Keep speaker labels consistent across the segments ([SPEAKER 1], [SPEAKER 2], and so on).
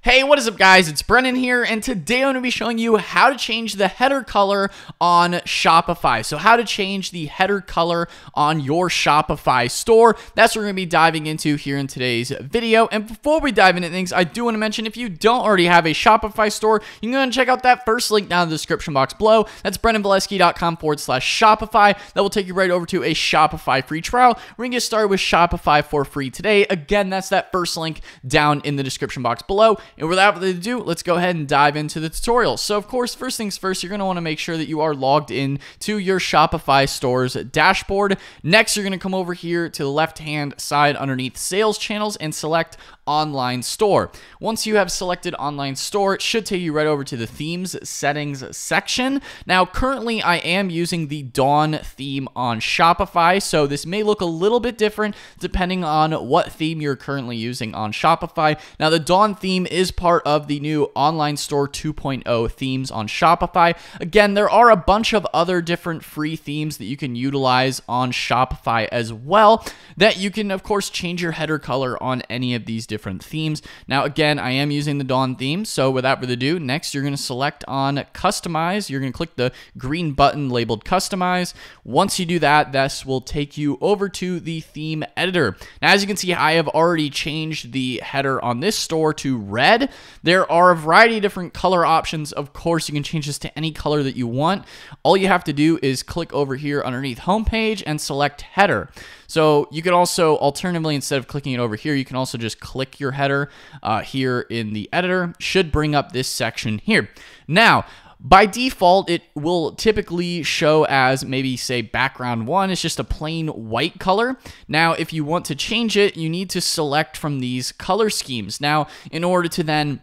[SPEAKER 1] Hey, what is up guys? It's Brennan here and today I'm going to be showing you how to change the header color on Shopify. So how to change the header color on your Shopify store. That's what we're going to be diving into here in today's video. And before we dive into things, I do want to mention if you don't already have a Shopify store, you can go and check out that first link down in the description box below. That's brennanvaleski.com forward slash Shopify. That will take you right over to a Shopify free trial. We're going to get started with Shopify for free today. Again, that's that first link down in the description box below. And without further ado, let's go ahead and dive into the tutorial. So of course, first things first, you're going to want to make sure that you are logged in to your Shopify store's dashboard. Next, you're going to come over here to the left-hand side underneath sales channels and select online store. Once you have selected online store, it should take you right over to the themes settings section. Now, currently I am using the Dawn theme on Shopify, so this may look a little bit different depending on what theme you're currently using on Shopify. Now, the Dawn theme is part of the new online store 2.0 themes on Shopify. Again, there are a bunch of other different free themes that you can utilize on Shopify as well that you can, of course, change your header color on any of these different different themes. Now, again, I am using the Dawn theme, so without further ado, next you're going to select on Customize. You're going to click the green button labeled Customize. Once you do that, this will take you over to the theme editor. Now, as you can see, I have already changed the header on this store to red. There are a variety of different color options. Of course, you can change this to any color that you want. All you have to do is click over here underneath homepage and select header. So you can also, alternatively, instead of clicking it over here, you can also just click your header uh, here in the editor. Should bring up this section here. Now, by default, it will typically show as maybe say background one. It's just a plain white color. Now, if you want to change it, you need to select from these color schemes. Now, in order to then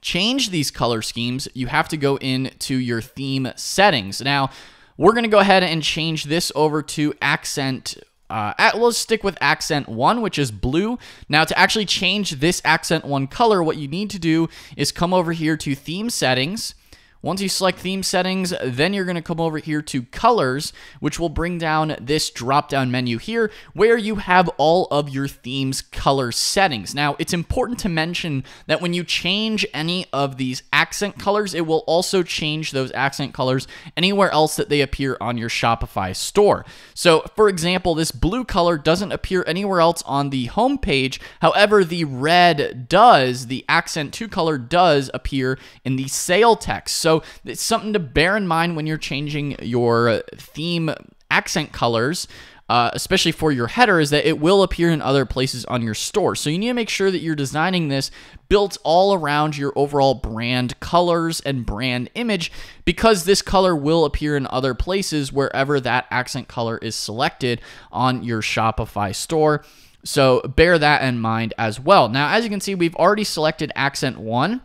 [SPEAKER 1] change these color schemes, you have to go into your theme settings. Now, we're going to go ahead and change this over to accent uh, at, let's stick with accent one, which is blue. Now, to actually change this accent one color, what you need to do is come over here to theme settings once you select theme settings, then you're going to come over here to colors, which will bring down this drop down menu here where you have all of your theme's color settings. Now, it's important to mention that when you change any of these accent colors, it will also change those accent colors anywhere else that they appear on your Shopify store. So, for example, this blue color doesn't appear anywhere else on the home page. However, the red does, the accent 2 color does appear in the sale text. So so it's something to bear in mind when you're changing your theme accent colors. Uh, especially for your header, is that it will appear in other places on your store. So you need to make sure that you're designing this built all around your overall brand colors and brand image because this color will appear in other places wherever that accent color is selected on your Shopify store. So bear that in mind as well. Now, as you can see, we've already selected accent one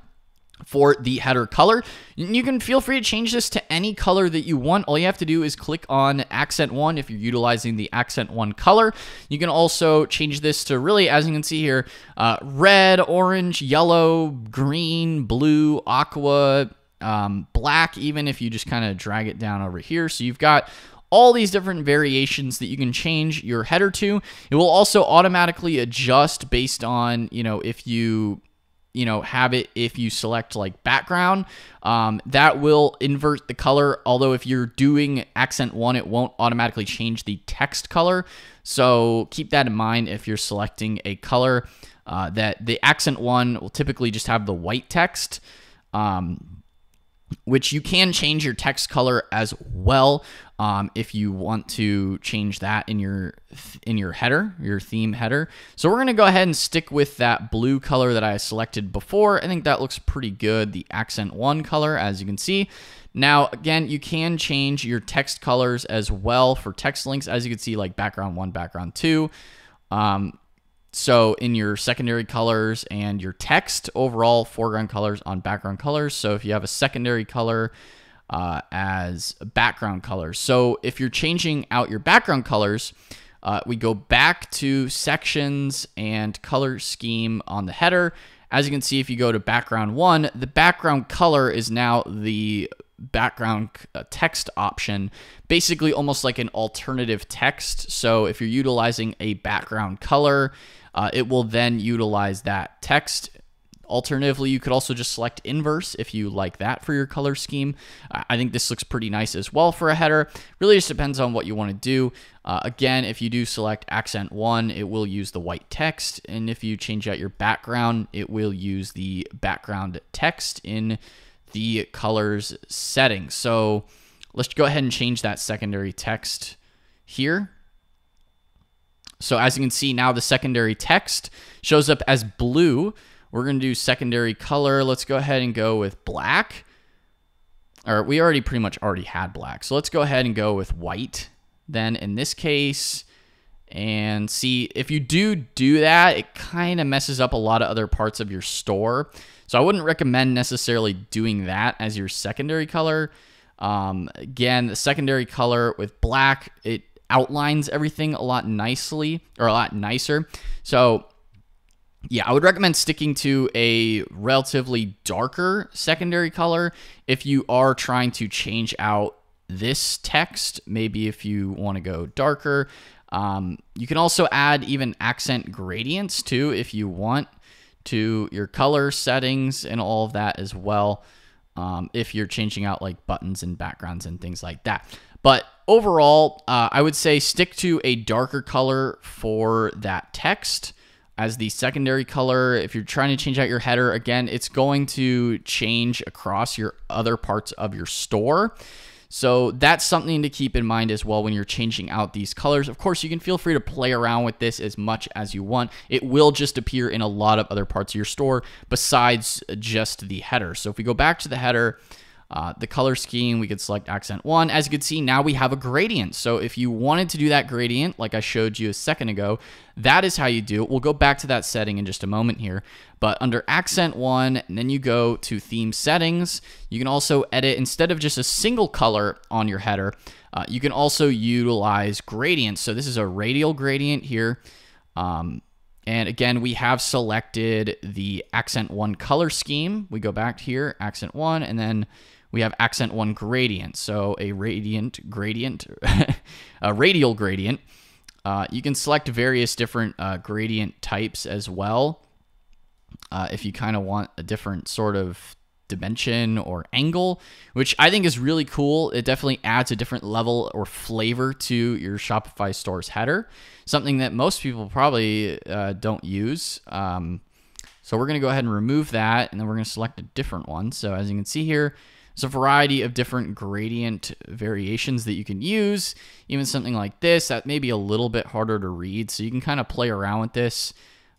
[SPEAKER 1] for the header color. You can feel free to change this to any color that you want. All you have to do is click on accent one if you're utilizing the accent one color. You can also change this to really, as you can see here, uh, red, orange, yellow, green, blue, aqua, um, black, even if you just kind of drag it down over here. So you've got all these different variations that you can change your header to. It will also automatically adjust based on, you know, if you you know have it if you select like background. Um, that will invert the color although if you're doing accent one it won't automatically change the text color. So keep that in mind if you're selecting a color uh, that the accent one will typically just have the white text um, which you can change your text color as well um, if you want to change that in your in your header, your theme header. So we're gonna go ahead and stick with that blue color that I selected before. I think that looks pretty good. The accent one color, as you can see. Now, again, you can change your text colors as well for text links, as you can see, like background one, background two. Um, so in your secondary colors and your text, overall foreground colors on background colors. So if you have a secondary color uh, as background colors. So if you're changing out your background colors, uh, we go back to sections and color scheme on the header. As you can see, if you go to background one, the background color is now the background uh, text option, basically almost like an alternative text. So if you're utilizing a background color, uh, it will then utilize that text Alternatively, you could also just select inverse if you like that for your color scheme. I think this looks pretty nice as well for a header. Really just depends on what you want to do. Uh, again, if you do select accent 1, it will use the white text. And if you change out your background, it will use the background text in the colors setting. So let's go ahead and change that secondary text here. So as you can see now the secondary text shows up as blue. We're going to do secondary color. Let's go ahead and go with black. Or we already pretty much already had black. So let's go ahead and go with white. Then in this case, and see if you do do that, it kind of messes up a lot of other parts of your store. So I wouldn't recommend necessarily doing that as your secondary color. Um, again, the secondary color with black, it outlines everything a lot nicely or a lot nicer. So yeah, I would recommend sticking to a relatively darker secondary color if you are trying to change out this text. Maybe if you want to go darker. Um, you can also add even accent gradients too if you want to your color settings and all of that as well. Um, if you're changing out like buttons and backgrounds and things like that. But overall, uh, I would say stick to a darker color for that text as the secondary color. If you're trying to change out your header, again, it's going to change across your other parts of your store. So that's something to keep in mind as well when you're changing out these colors. Of course, you can feel free to play around with this as much as you want. It will just appear in a lot of other parts of your store besides just the header. So if we go back to the header, uh, the color scheme, we could select accent one. As you can see, now we have a gradient. So if you wanted to do that gradient, like I showed you a second ago, that is how you do it. We'll go back to that setting in just a moment here. But under accent one, and then you go to theme settings, you can also edit, instead of just a single color on your header, uh, you can also utilize gradients. So this is a radial gradient here. Um, and again, we have selected the accent one color scheme. We go back here, accent one, and then we have accent one gradient. So a radiant gradient, a radial gradient. Uh, you can select various different uh, gradient types as well. Uh, if you kind of want a different sort of dimension or angle, which I think is really cool. It definitely adds a different level or flavor to your Shopify store's header, something that most people probably uh, don't use. Um, so we're going to go ahead and remove that, and then we're going to select a different one. So as you can see here, there's a variety of different gradient variations that you can use. Even something like this that may be a little bit harder to read. So you can kind of play around with this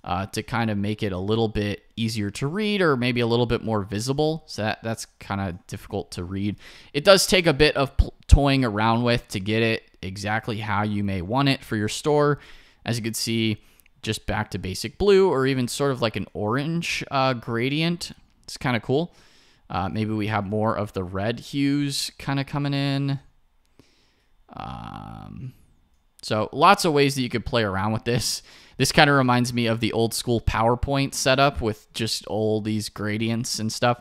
[SPEAKER 1] uh, to kind of make it a little bit easier to read or maybe a little bit more visible. So that, that's kind of difficult to read. It does take a bit of toying around with to get it exactly how you may want it for your store. As you can see, just back to basic blue or even sort of like an orange uh, gradient. It's kind of cool. Uh, maybe we have more of the red hues kind of coming in. Um, so lots of ways that you could play around with this. This kind of reminds me of the old school PowerPoint setup with just all these gradients and stuff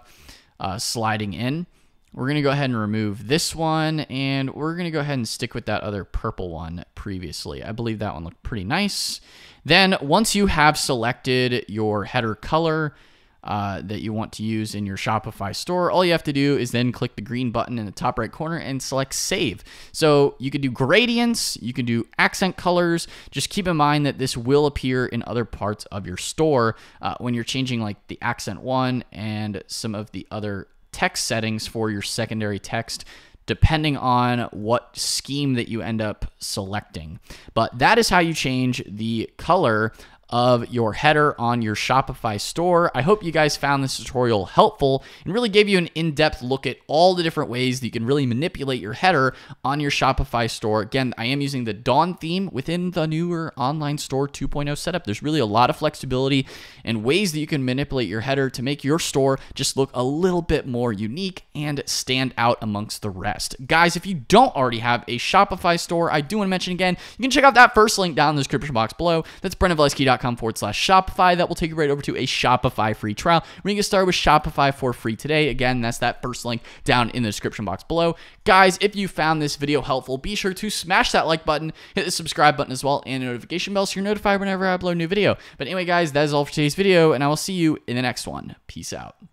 [SPEAKER 1] uh, sliding in. We're going to go ahead and remove this one, and we're going to go ahead and stick with that other purple one previously. I believe that one looked pretty nice. Then once you have selected your header color, uh, that you want to use in your Shopify store, all you have to do is then click the green button in the top right corner and select save. So you can do gradients, you can do accent colors. Just keep in mind that this will appear in other parts of your store uh, when you're changing like the accent one and some of the other text settings for your secondary text depending on what scheme that you end up selecting. But that is how you change the color of your header on your Shopify store. I hope you guys found this tutorial helpful and really gave you an in-depth look at all the different ways that you can really manipulate your header on your Shopify store. Again, I am using the Dawn theme within the newer online store 2.0 setup. There's really a lot of flexibility and ways that you can manipulate your header to make your store just look a little bit more unique and stand out amongst the rest. Guys, if you don't already have a Shopify store, I do want to mention again, you can check out that first link down in the description box below. That's brennanvaleski.com teespring.com forward slash Shopify. That will take you right over to a Shopify free trial. We're going to get started with Shopify for free today. Again, that's that first link down in the description box below. Guys, if you found this video helpful, be sure to smash that like button, hit the subscribe button as well, and notification bell so you're notified whenever I upload a new video. But anyway, guys, that is all for today's video, and I will see you in the next one. Peace out.